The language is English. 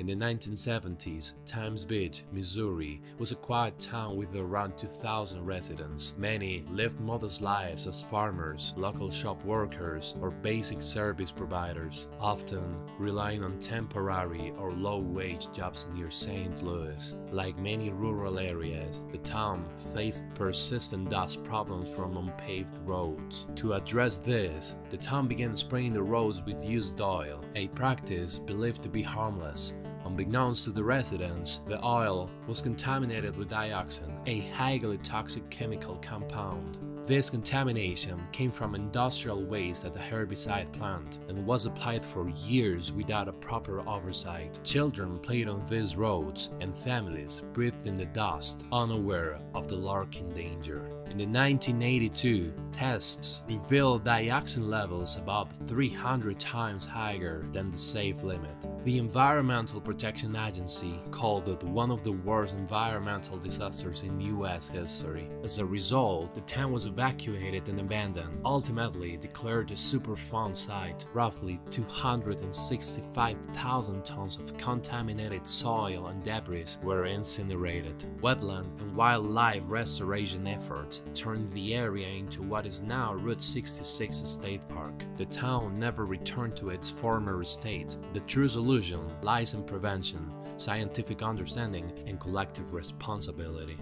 In the 1970s, Times Beach, Missouri was a quiet town with around 2,000 residents. Many lived modest lives as farmers, local shop workers, or basic service providers, often relying on temporary or low-wage jobs near St. Louis. Like many rural areas, the town faced persistent dust problems from unpaved roads. To address this, the town began spraying the roads with used oil, a practice believed to be harmless Unbeknownst to the residents, the oil was contaminated with dioxin, a highly toxic chemical compound. This contamination came from industrial waste at the herbicide plant and was applied for years without a proper oversight. Children played on these roads and families breathed in the dust, unaware of the lurking danger. In the 1982, tests revealed dioxin levels about 300 times higher than the safe limit. The Environmental Protection Agency called it one of the worst environmental disasters in US history. As a result, the town was evacuated and abandoned, ultimately declared a Superfund site. Roughly 265,000 tons of contaminated soil and debris were incinerated. Wetland and wildlife restoration efforts turned the area into what is now Route 66 State Park. The town never returned to its former state. The true solution lies in prevention, scientific understanding, and collective responsibility.